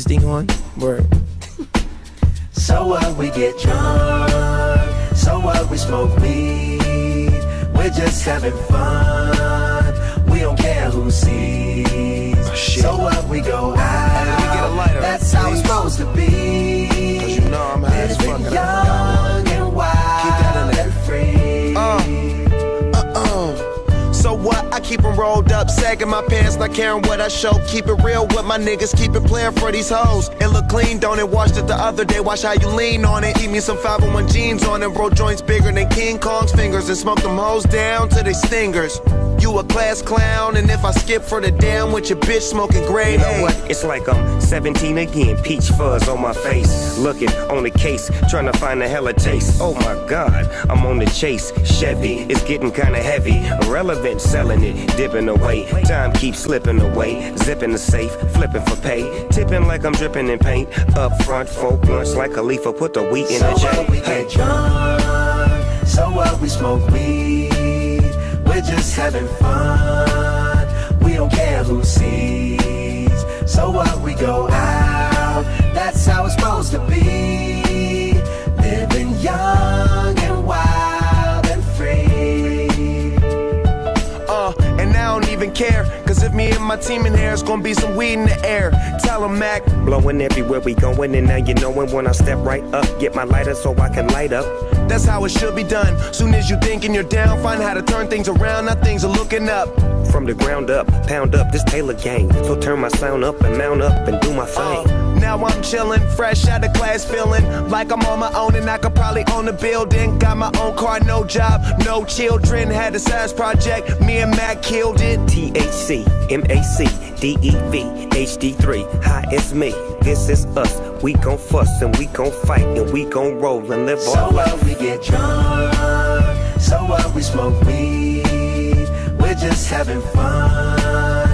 thing on? Word. So what we get drunk, so what we smoke weed, we're just having fun, we don't care who sees. Oh, shit. So what we go out, Let get a lighter, that's how it's supposed to be. Cause you know I'm high as fuck So what? I keep keep 'em rolled up, sagging my pants, not caring what I show. Keep it real with my niggas, keep it playing for these hoes. It look clean, don't it? Washed it the other day, watch how you lean on it. Eat me some 501 jeans on it, roll joints bigger than King Kong's fingers, and smoke them hoes down to they stingers. You a class clown, and if I skip for the damn with your bitch smoking gray. You know what? It's like I'm 17 again. Peach fuzz on my face. Looking on the case, trying to find a hella taste. Oh my god, I'm on the chase. Chevy, it's getting kinda heavy. Irrelevant, selling it, dipping away. Time keeps slipping away. Zipping the safe, flipping for pay. Tipping like I'm dripping in paint. Up front, four blunts like Khalifa. Put the wheat in So the J. what we Hey. get drunk, so what we smoke weed, we're just having fun, we don't care who sees. So what we go out, that's how it's supposed to be. Living young and wild and free. Uh, and I don't even care. Cause if me and my team in here, it's gonna be some weed in the air. Tell 'em, Mac. Blowing everywhere we going, and now you knowin' when I step right up. Get my lighter so I can light up. That's how it should be done. Soon as you thinking you're down, find how to turn things around. Now things are looking up. From the ground up, pound up this Taylor gang. So turn my sound up and mount up and do my thing. Uh, I'm chillin', fresh out of class, feeling like I'm on my own and I could probably own a building. Got my own car, no job, no children. Had a size project, me and Mac killed it. THC, MAC, DEV, HD3. Hi, it's me. This is us. We gon' fuss and we gon' fight and we gon' roll and live So our life. what we get drunk, so what we smoke weed, we're just having fun,